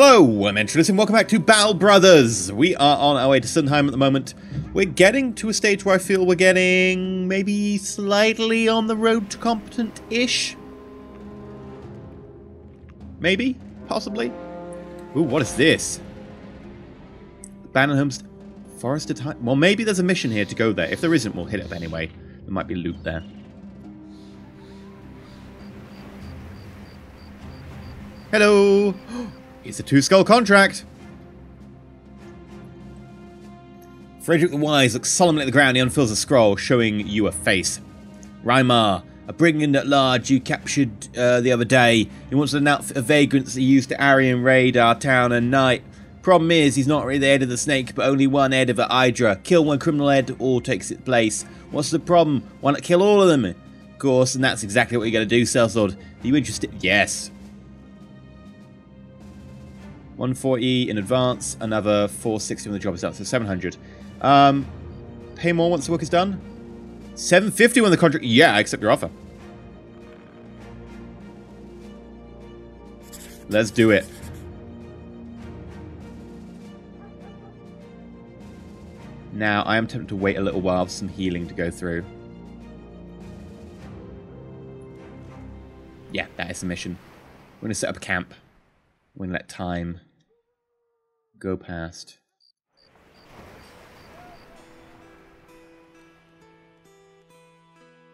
Hello, I'm Entrance and welcome back to Battle Brothers. We are on our way to Sundheim at the moment. We're getting to a stage where I feel we're getting maybe slightly on the road to competent-ish. Maybe? Possibly? Ooh, what is this? Abandoned homes... Forested High... Well, maybe there's a mission here to go there. If there isn't, we'll hit it up anyway. There might be loot there. Hello! It's a two-skull contract! Frederick the Wise looks solemnly at the ground. He unfurls a scroll, showing you a face. Rymar, a brigand at large you captured uh, the other day. He wants an outfit of vagrants he used to Aryan raid our town at night. Problem is, he's not really the head of the snake, but only one head of the Hydra. Kill one criminal head, all takes its place. What's the problem? Why not kill all of them? Of course, and that's exactly what you're going to do, Sellsword. Are you interested? Yes. 140 in advance, another 460 when the job is done, so 700. Um, pay more once the work is done? 750 when the contract... Yeah, I accept your offer. Let's do it. Now, I am tempted to wait a little while for some healing to go through. Yeah, that is the mission. We're going to set up a camp. We're going to let time go past.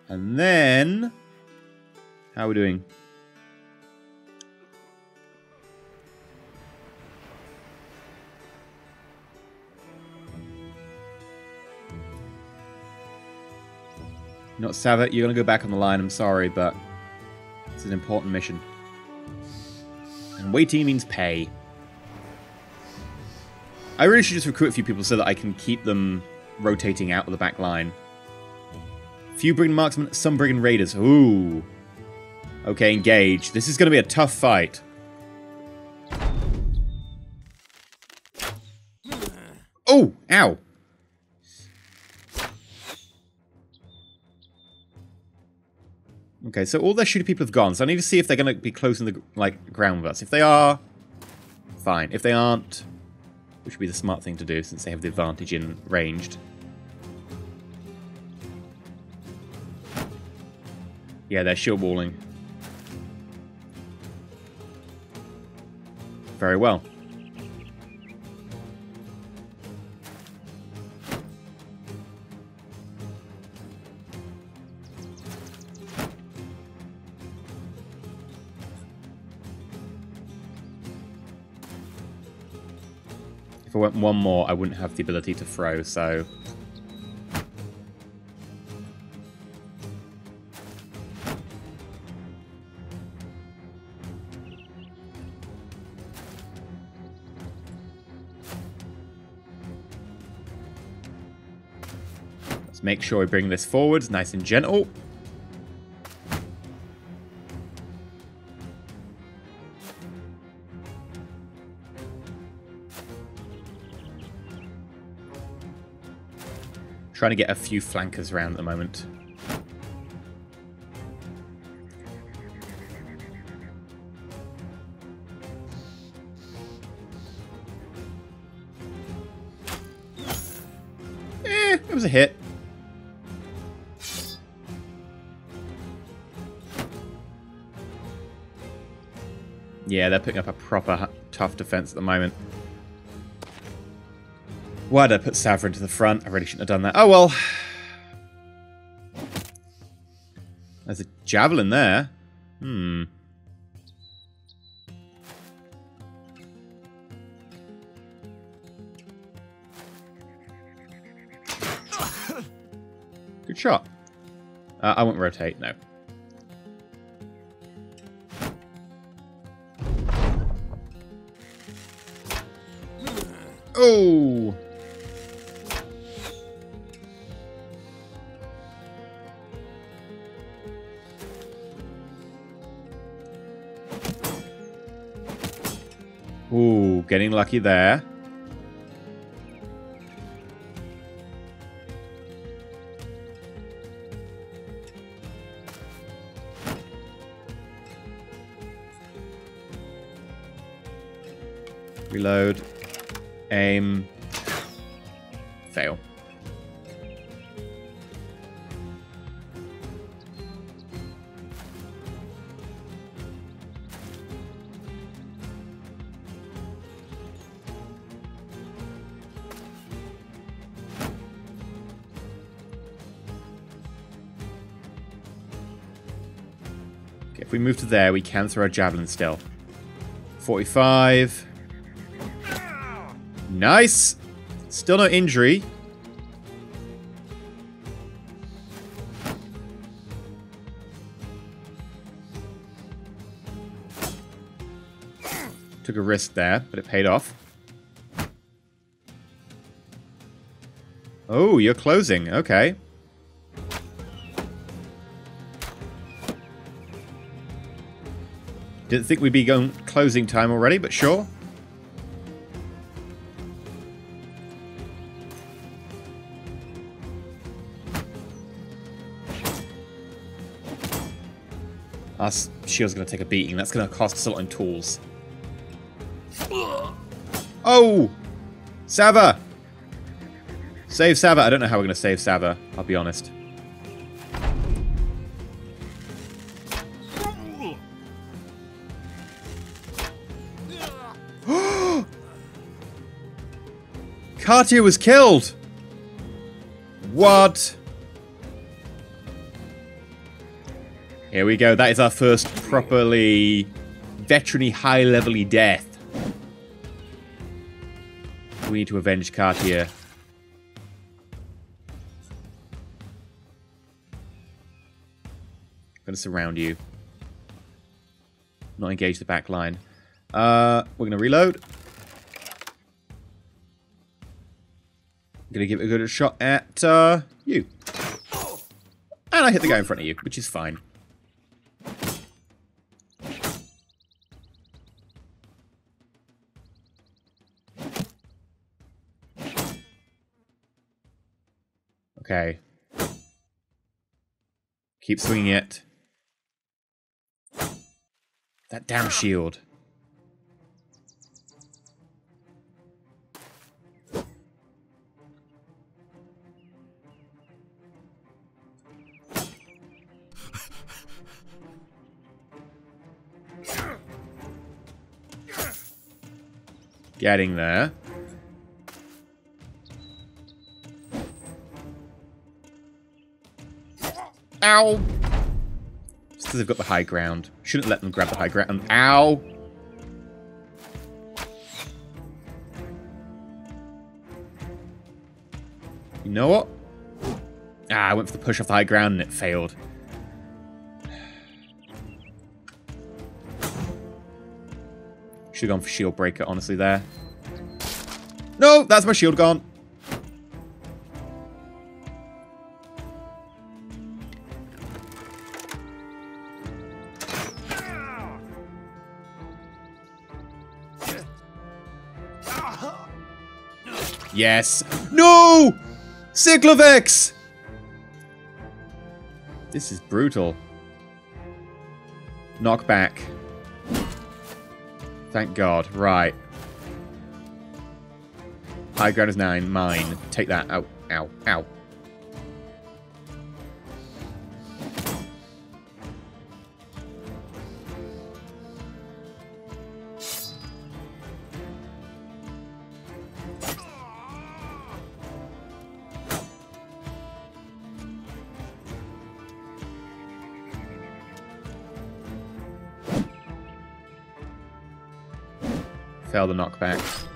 And then... How are we doing? Not Savat, you're to go back on the line, I'm sorry, but it's an important mission. And waiting means pay. I really should just recruit a few people so that I can keep them rotating out of the back line. Few Brigand Marksmen, some Brigand Raiders. Ooh. Okay, engage. This is going to be a tough fight. Oh! Ow! Okay, so all their shooting people have gone, so I need to see if they're going to be closing the like ground with us. If they are, fine. If they aren't, which would be the smart thing to do since they have the advantage in ranged. Yeah, they're shield walling. Very well. Went one more, I wouldn't have the ability to throw, so... Let's make sure we bring this forward, nice and gentle. Trying to get a few flankers around at the moment. Eh, it was a hit. Yeah, they're putting up a proper tough defense at the moment. Why did I put Savra into the front? I really shouldn't have done that. Oh well. There's a javelin there. Hmm. Good shot. Uh, I won't rotate, no. Oh! Getting lucky there. Reload. Aim. Fail. We move to there, we can throw a javelin still. 45. Nice! Still no injury. Took a risk there, but it paid off. Oh, you're closing. Okay. Didn't think we'd be going closing time already, but sure. Ah, Our shield's going to take a beating. That's going to cost us a lot in tools. Oh! Sava! Save Sava. I don't know how we're going to save Sava, I'll be honest. Katia was killed! What? Here we go. That is our first properly veteran high-level death. We need to avenge Cartier. To surround you. Not engage the back line. Uh, we're to reload. To give it a good shot at uh, you. And I hit the guy in front of you, which is fine. Okay. Keep swinging it. That damn shield. Getting there. Ow! Just because they've got the high ground. Shouldn't let them grab the high ground. Ow! You know what? Ah, I went for the push off the high ground and it failed. Should have gone for shield breaker, honestly, there. No, that's my shield gone. Yes. No! Cyclovex! This is brutal. Knockback. Thank God. Right. High ground is nine. Mine. Take that. Ow. Ow. Ow. Fail the knockback.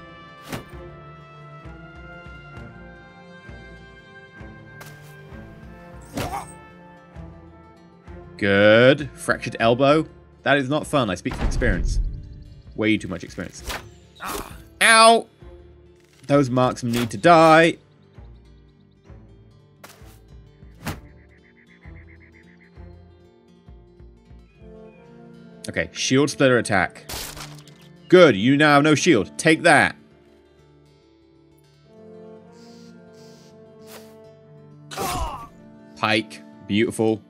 Good. Fractured elbow. That is not fun. I speak from experience. Way too much experience. Ow! Those marksmen need to die. Okay, shield splitter attack. Good, you now have no shield. Take that. Pike. Beautiful.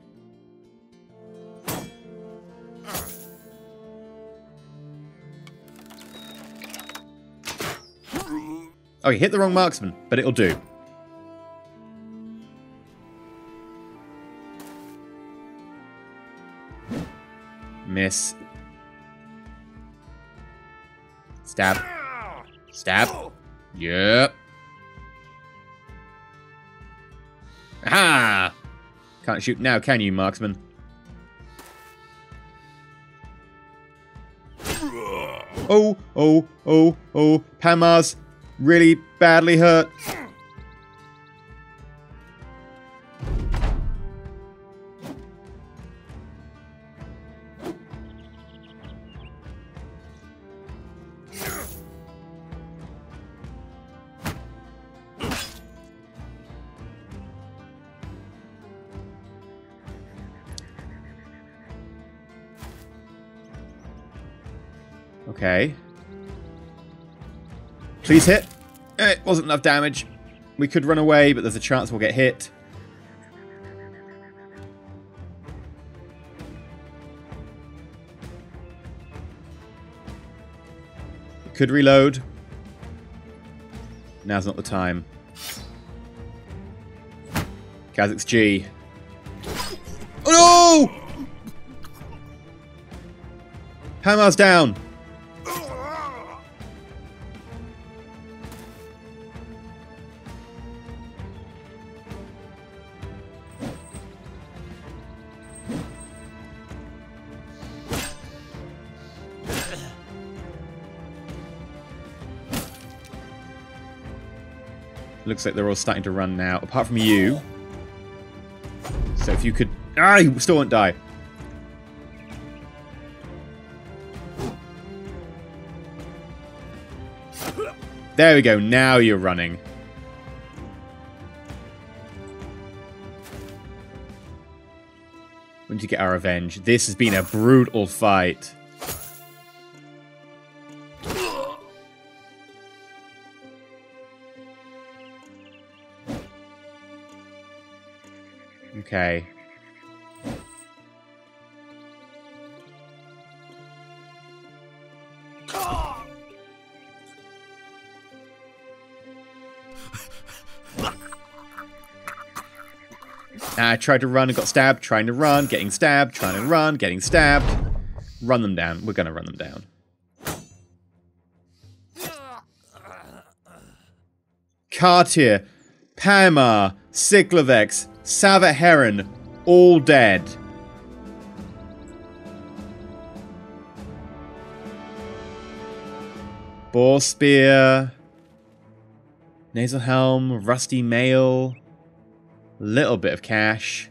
Okay, hit the wrong marksman, but it'll do. Miss. Stab. Stab. Yep. Aha! Can't shoot now, can you, marksman? Oh, oh, oh, oh. Panmar's really badly hurt. Okay. Please hit. Eh, It wasn't enough damage. We could run away, but there's a chance we'll get hit. Could reload. Now's not the time. Kha'Zix G. Oh no! Hammer's down. Looks like they're all starting to run now, apart from you. So if you could... Ah, you still won't die. There we go, now you're running. We need to get our revenge. This has been a brutal fight. Okay. Uh, I tried to run and got stabbed, trying to run, getting stabbed, trying to run, getting stabbed. Run them down. We're going to run them down. Cartier, Pamar, Cyclovex, Savat Heron, all dead. Boar Spear, Nasal Helm, Rusty Mail, little bit of cash.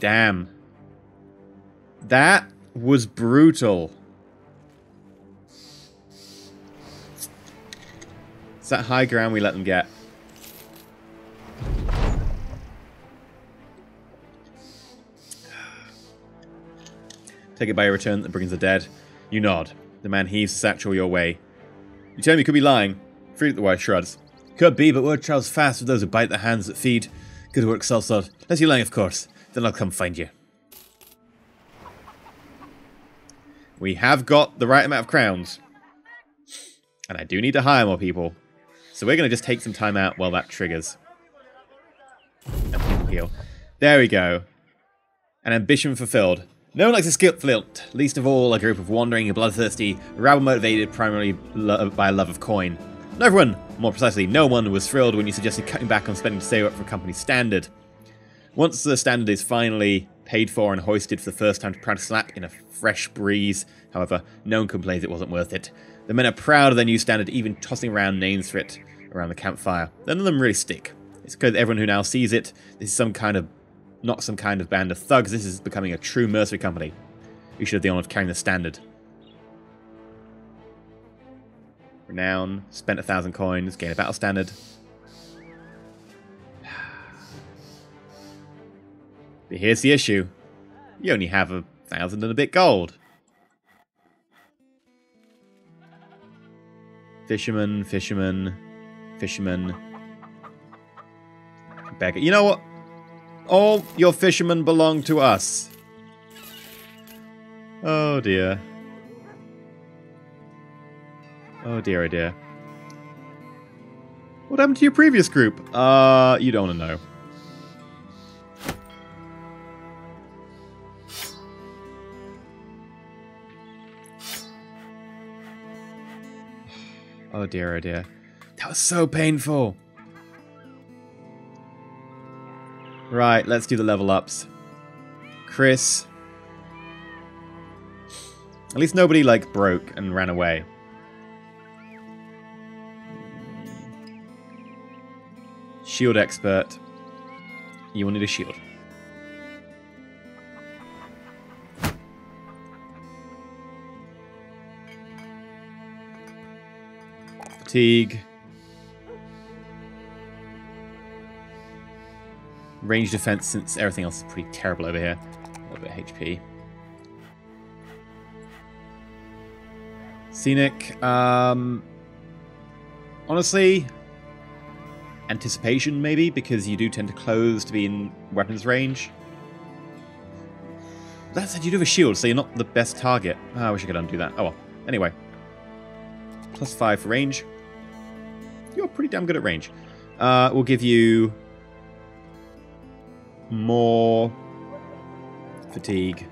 Damn. That was brutal. It's that high ground we let them get. Take it by your return that brings the dead. You nod. The man heaves the satchel your way. You tell me you could be lying. Frederick the Wise shrugs. Could be, but word travels fast with those who bite the hands that feed. Good work, Sellsword. Unless you're lying, of course. Then I'll come find you. We have got the right amount of crowns. And I do need to hire more people. So we're going to just take some time out while that triggers. Heal. There we go. An ambition fulfilled. No one likes a skilled flirt, least of all a group of wandering bloodthirsty, rabble-motivated primarily lo- by a love of coin. No everyone, more precisely, no one was thrilled when you suggested cutting back on spending to save up for company standard. Once the standard is finally paid for and hoisted for the first time to practice lap in a fresh breeze, however, no one complains it wasn't worth it. The men are proud of their new standard, even tossing around names for it around the campfire. None of them really stick. It's because everyone who now sees it, this is some kind of, not some kind of band of thugs, this is becoming a true mercenary company. You should have the honor of carrying the standard. Renown, spent a thousand coins, gain a battle standard. But here's the issue. You only have a thousand and a bit gold. Fisherman, fisherman, fisherman. Beggar. You know what? All your fishermen belong to us. Oh dear. Oh dear, oh dear. What happened to your previous group? Uh, you don't want to know. Oh dear, oh dear. That was so painful. Right, let's do the level ups. Chris. At least nobody, like, broke and ran away. Shield expert. You will need a shield. Fatigue. Range defense, since everything else is pretty terrible over here. A little bit of HP. Scenic. Um, honestly, anticipation maybe, because you do tend to close to be in weapons range. That said, you do have a shield, so you're not the best target. Oh, I wish I could undo that. Oh well. Anyway. Plus 5 for range. Pretty damn good at range. Uh, we'll give you more fatigue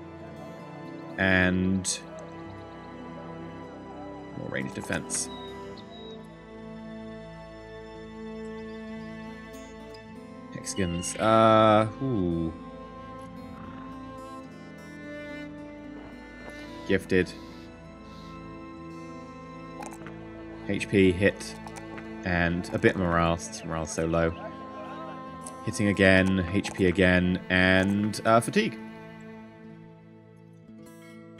and more range defense. Hexagons. Uh, ooh. Gifted. HP hit and a bit morale since so low. Hitting again, HP again, and uh, fatigue.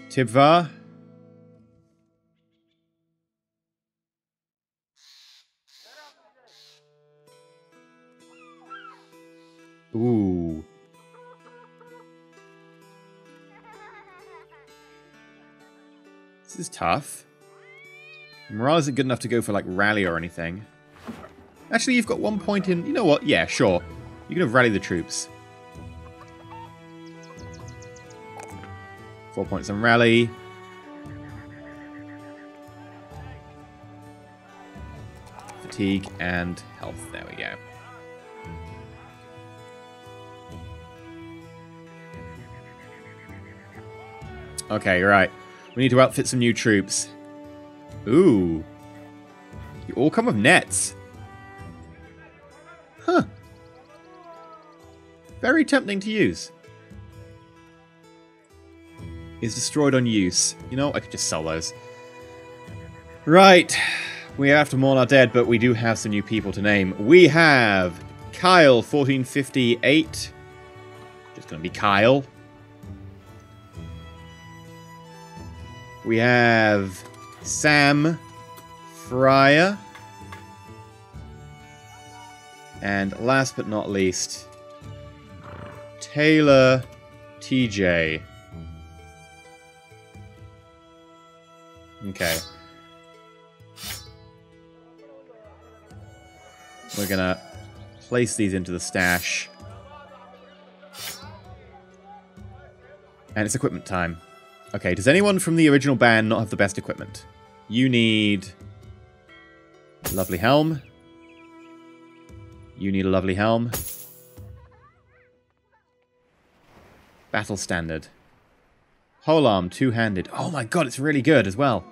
Tibvar. Ooh. This is tough. Morale isn't good enough to go for, like, rally or anything. Actually, you've got one point in... You know what? Yeah, sure. You can have rally the troops. Four points on rally. Fatigue and health. There we go. Okay, right. We need to outfit some new troops. Ooh. You all come with nets. Huh. Very tempting to use. Is destroyed on use. You know, I could just sell those. Right. We have to mourn our dead, but we do have some new people to name. We have Kyle, 1458. Just to be Kyle. We have Sam Fryer. And last but not least, Taylor TJ. Okay. We're gonna place these into the stash. And it's equipment time. Okay, does anyone from the original band not have the best equipment? You need... a Lovely helm. You need a lovely helm. Battle standard. Whole arm, two-handed. Oh my god, it's really good as well.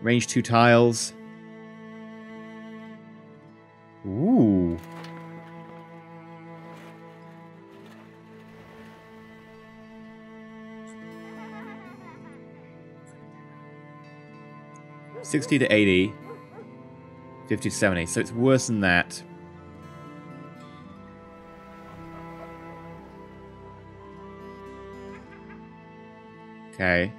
Range two tiles. Ooh. Sixty to eighty. 50 to 70, so it's worse than that. Okay.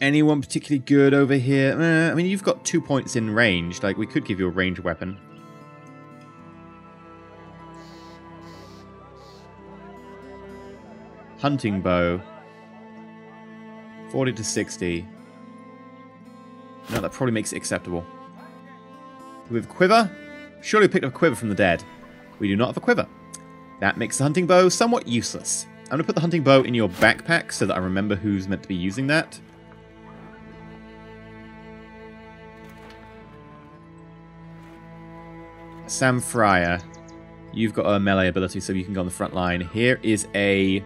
Anyone particularly good over here? Eh, I mean, you've got two points in range. Like, we could give you a range weapon. Hunting bow. 40 to 60. No, that probably makes it acceptable. Do we have quiver? Surely we picked up a quiver from the dead. We do not have a quiver. That makes the hunting bow somewhat useless. I'm going to put the hunting bow in your backpack so that I remember who's meant to be using that. Sam Fryer, you've got a melee ability so you can go on the front line. Here is a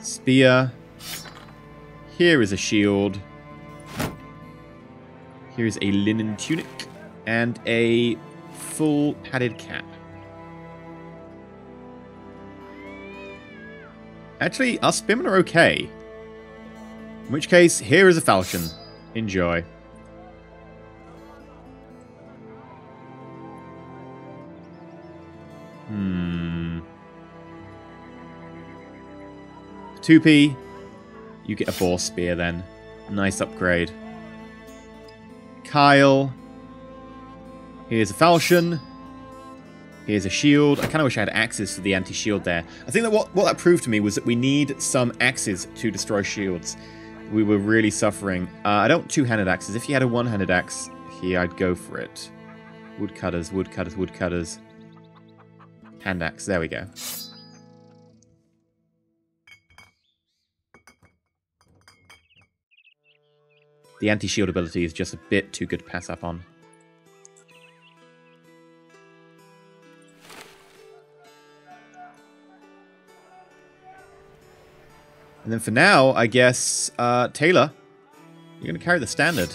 spear. Here is a shield. Here is a linen tunic and a full padded cap. Actually, our spearmen are okay. In which case, here is a falchion. Enjoy. Hmm. 2p, you get a boar spear then. Nice upgrade. Kyle, here's a falchion. Here's a shield. I kind of wish I had axes for the anti-shield there. I think that what, what that proved to me was that we need some axes to destroy shields. We were really suffering. Uh, I don't two-handed axes. If you had a one-handed axe here, I'd go for it. Woodcutters, woodcutters, woodcutters. Hand axe. There we go. The anti-shield ability is just a bit too good to pass up on. And then for now, I guess, uh, Taylor, you're going to carry the standard.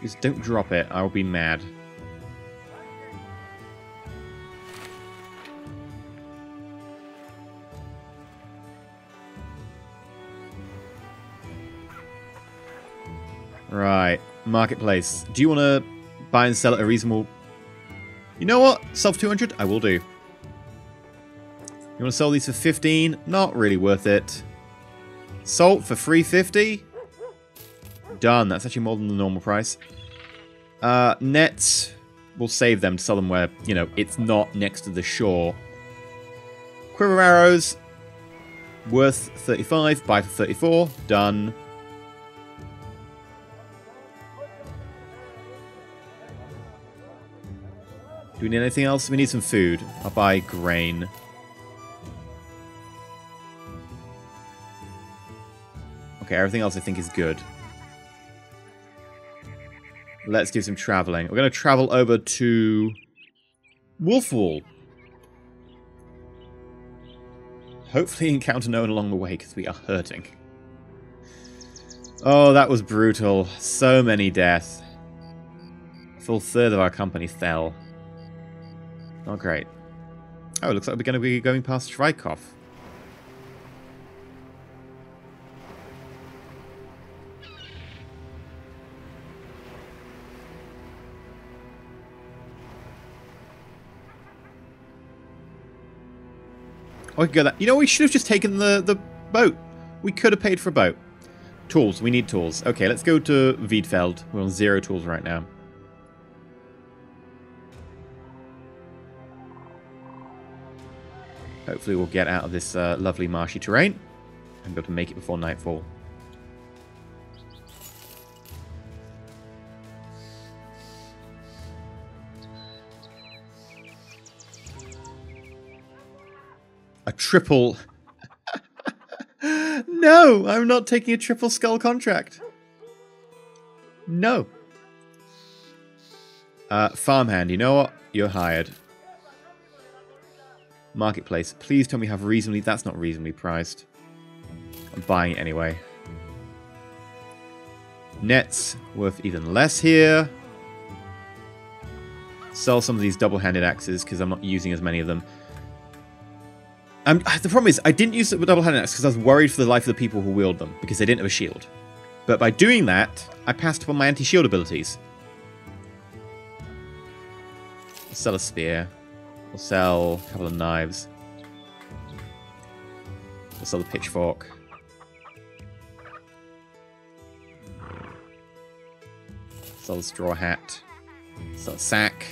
Just don't drop it. I'll be mad. Right. Marketplace. Do you want to buy and sell at a reasonable... You know what? Self 200? I will do. You want to sell these for 15? Not really worth it. Salt for 350? Done. That's actually more than the normal price. Uh, nets. We'll save them to sell them where, you know, it's not next to the shore. Quiver arrows. Worth 35. Buy for 34. Done. Do we need anything else? We need some food. I'll buy grain. Okay, everything else I think is good. Let's do some traveling. We're going to travel over to Wolfwall. Hopefully encounter no one along the way because we are hurting. Oh, that was brutal. So many deaths. A full third of our company fell. Oh, great. Oh, it looks like we're going to be going past Shrykov. Oh, we could go that. You know, we should have just taken the, the boat. We could have paid for a boat. Tools. We need tools. Okay, let's go to Wiedfeld. We're on zero tools right now. Hopefully we'll get out of this uh, lovely marshy terrain and be able to make it before nightfall. A triple... no! I'm not taking a triple skull contract. No. Uh, farmhand, you know what? You're hired. Marketplace. Please tell me have reasonably... That's not reasonably priced. I'm buying it anyway. Nets worth even less here. Sell some of these double-handed axes because I'm not using as many of them. Um, the problem is, I didn't use the double-handed axe because I was worried for the life of the people who wield them because they didn't have a shield. But by doing that, I passed upon my anti-shield abilities. Sell a spear. We'll sell a couple of knives. We'll sell the pitchfork. Sell the straw hat. Sell the sack.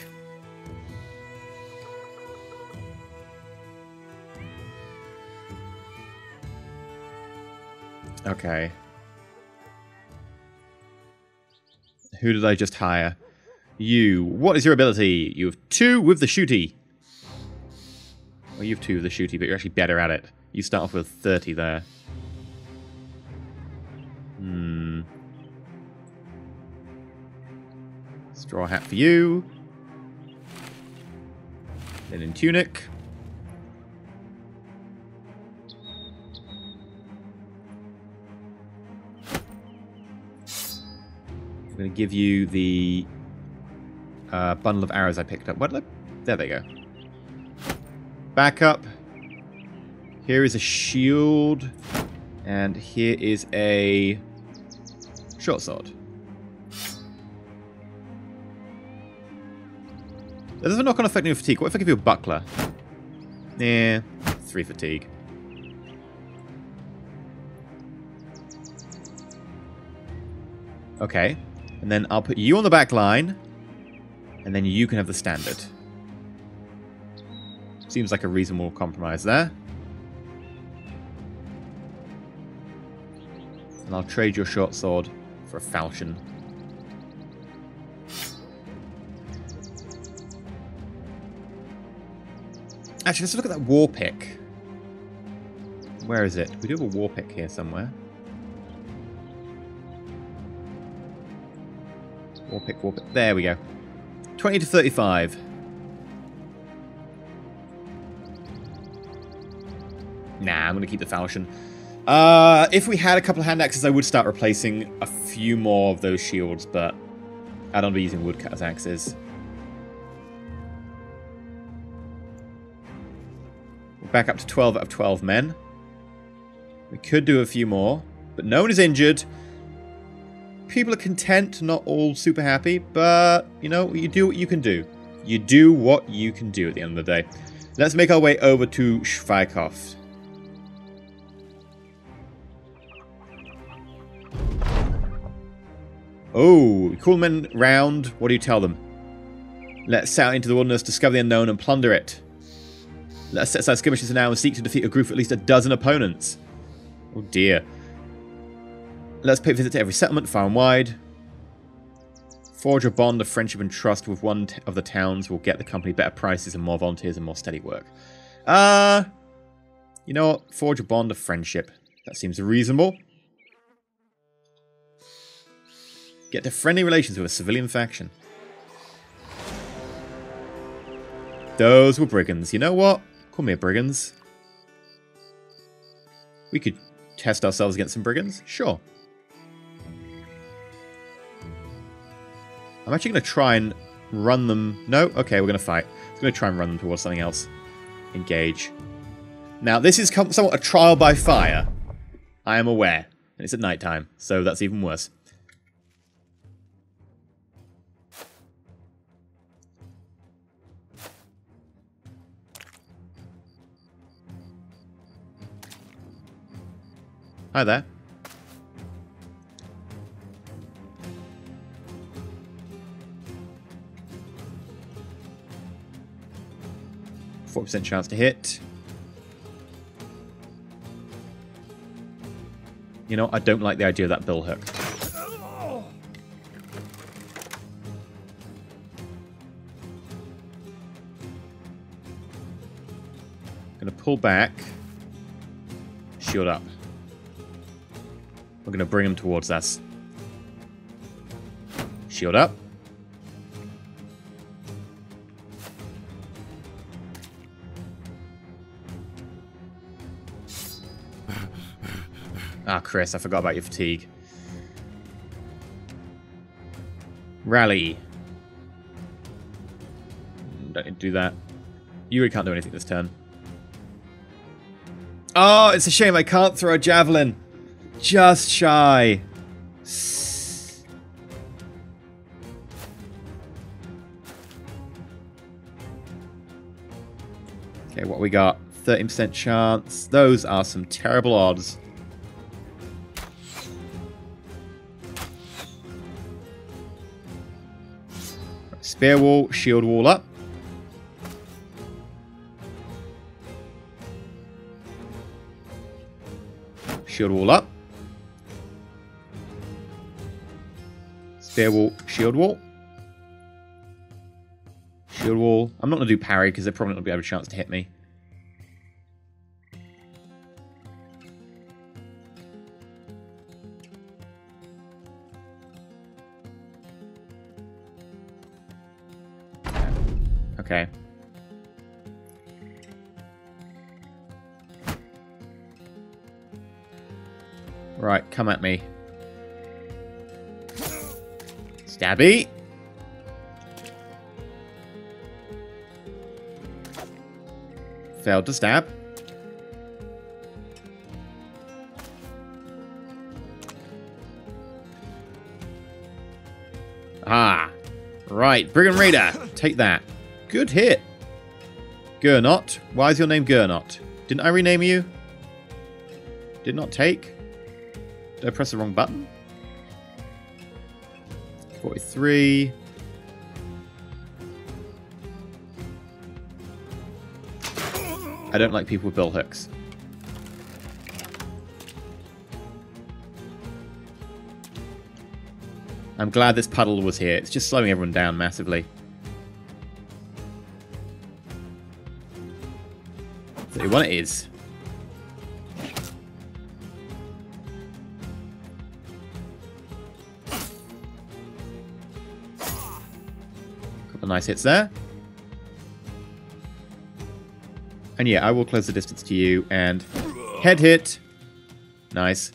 Okay. Who did I just hire? You. What is your ability? You have two with the shooty. Well, you've two of the shooty, but you're actually better at it. You start off with 30 there. Hmm. Straw hat for you. Linen tunic. I'm going to give you the uh, bundle of arrows I picked up. What? There they go. Back up. Here is a shield. And here is a short sword. That doesn't knock on effect your fatigue. What if I give you a buckler? Yeah, three fatigue. Okay. And then I'll put you on the back line. And then you can have the standard. Seems like a reasonable compromise there. And I'll trade your short sword for a falchion. Actually, let's look at that war pick. Where is it? We do have a war pick here somewhere. War pick, war pick. There we go. 20 to 35. Going to keep the falchion. Uh, if we had a couple of hand axes, I would start replacing a few more of those shields, but I don't be using woodcutter's axes. We're back up to 12 out of 12 men. We could do a few more, but no one is injured. People are content, not all super happy, but, you know, you do what you can do. You do what you can do at the end of the day. Let's make our way over to Schweikhof. Oh, call men round. What do you tell them? Let's set out into the wilderness, discover the unknown, and plunder it. Let's set aside skirmishes now and seek to defeat a group of at least a dozen opponents. Oh dear. Let's pay a visit to every settlement, far and wide. Forge a bond of friendship and trust with one of the towns will get the company better prices and more volunteers and more steady work. Uh, you know what? Forge a bond of friendship. That seems reasonable. Get to friendly relations with a civilian faction. Those were brigands. You know what? Call me a brigands. We could test ourselves against some brigands. Sure. I'm actually going to try and run them... No? Okay, we're going to fight. I'm going to try and run them towards something else. Engage. Now, this is somewhat a trial by fire. I am aware. And it's at night time, so that's even worse. Hi there. Four percent chance to hit. You know, I don't like the idea of that bill hook. Gonna pull back. Shield up. We're going to bring him towards us. Shield up. Ah, Chris, I forgot about your fatigue. Rally. Don't do that. You really can't do anything this turn. Oh, it's a shame I can't throw a javelin. Just shy. Okay, what we got? 13% chance. Those are some terrible odds. Spear wall, shield wall up. Shield wall up. Spear wall, shield wall. Shield wall. I'm not going to do parry because they're probably not going to have a chance to hit me. Okay. Right, come at me. Stabby. Failed to stab. Ah. Right, Brigand Raider. Take that. Good hit. Gernot. Why is your name Gernot? Didn't I rename you? Did not take? Did I press the wrong button? 43. I don't like people with bill hooks. I'm glad this puddle was here. It's just slowing everyone down massively. 31 it is. Nice hits there. And yeah, I will close the distance to you and head hit. Nice.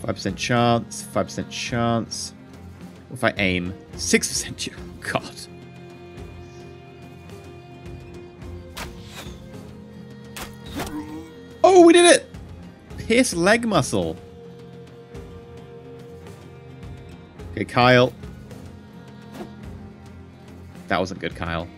Five percent chance. Five percent chance. If I aim? Six percent. You god. We did it! Pierce leg muscle. Okay, Kyle. That wasn't good, Kyle.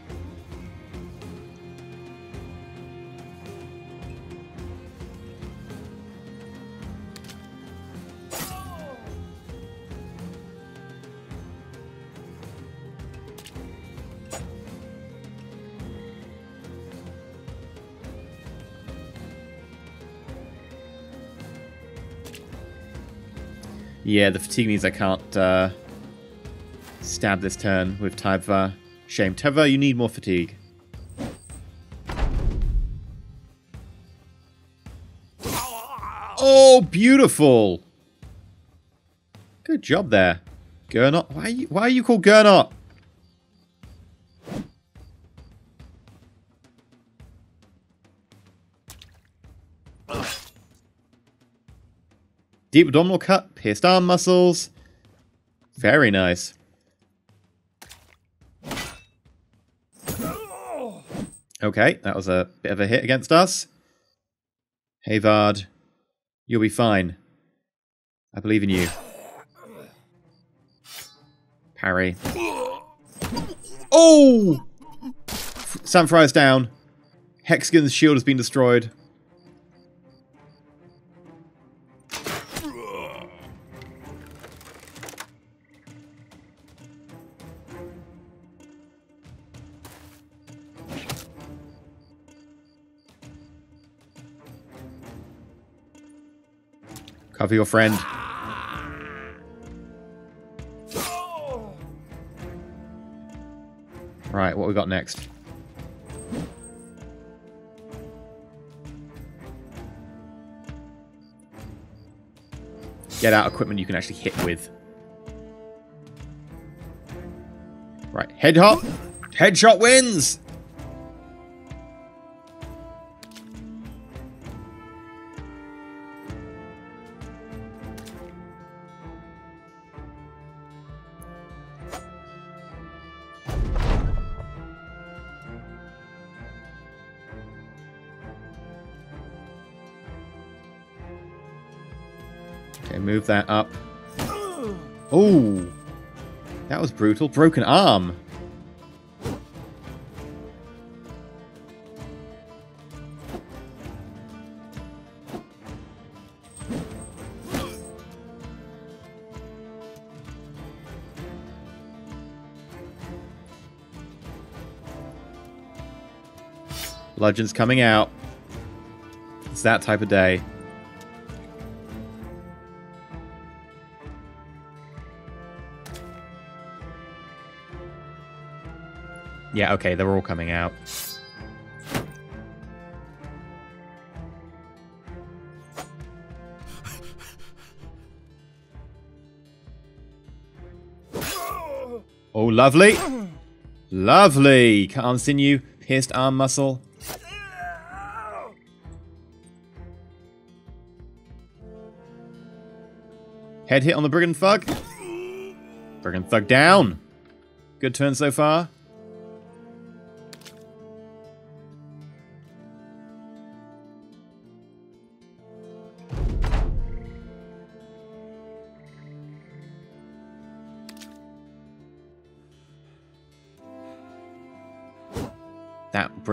Yeah, the fatigue means I can't uh, stab this turn with Taiva. Shame. Taiva, you need more fatigue. Oh, beautiful! Good job there. Gernot. Why are you, why are you called Gernot? Deep abdominal cut, pierced arm muscles. Very nice. Okay, that was a bit of a hit against us. Havard, you'll be fine. I believe in you. Parry. Oh! Sam Fry's down. Hexagon's shield has been destroyed. Cover your friend. Right, what we got next? Get out equipment you can actually hit with. Right, head hop. Headshot wins! That up. Oh, that was brutal. Broken arm. Legends coming out. It's that type of day. Yeah, okay, they're all coming out. Oh, lovely. Lovely. Cut arm sinew, pierced arm muscle. Head hit on the Brigand Thug. Brigand Thug down. Good turn so far.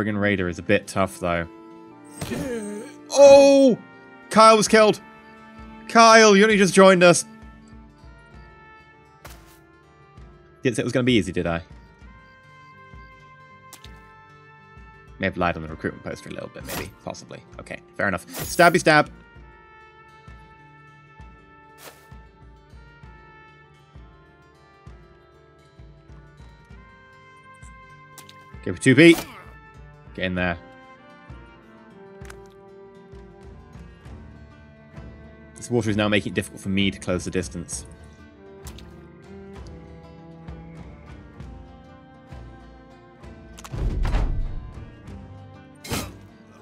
Brigand Raider is a bit tough, though. Oh! Kyle was killed! Kyle, you only just joined us. Didn't say it was going to be easy, did I? May have lied on the recruitment poster a little bit, maybe. Possibly. Okay, fair enough. Stabby stab. Go for 2B. Get in there. This water is now making it difficult for me to close the distance.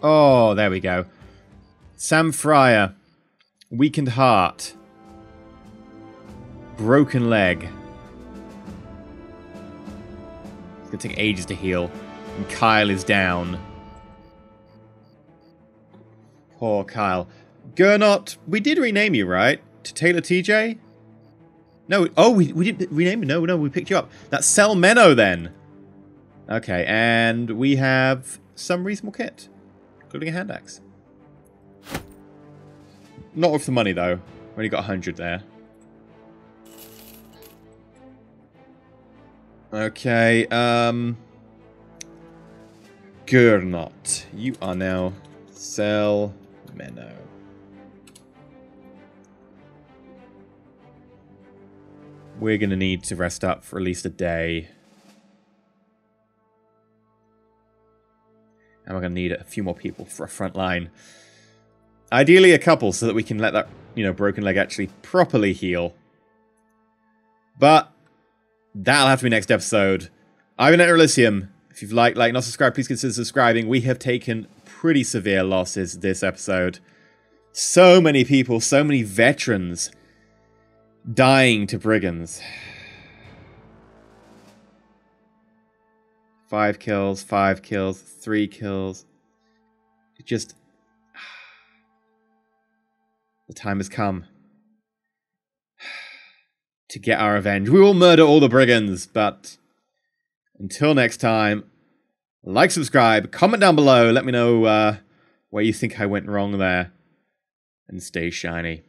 Oh, there we go. Sam Fryer. Weakened heart. Broken leg. It's going to take ages to heal. And Kyle is down. Poor Kyle. Gernot, we did rename you, right? To Taylor TJ? No, oh, we, we didn't rename you. No, no, we picked you up. That's Sel Menno then. Okay, and we have some reasonable kit, including a hand axe. Not worth the money, though. We only got 100 there. Okay, um... Gernot, you are now Sel Menno. We're going to need to rest up for at least a day. And we're going to need a few more people for a front line. Ideally a couple so that we can let that, you know, broken leg actually properly heal. But that'll have to be next episode. I've been EnterElysium. If you've liked, like, not subscribed, please consider subscribing. We have taken pretty severe losses this episode. So many people, so many veterans dying to brigands. Five kills, five kills, three kills. It just. The time has come to get our revenge. We will murder all the brigands, but until next time, like, subscribe, comment down below, let me know uh, where you think I went wrong there, and stay shiny.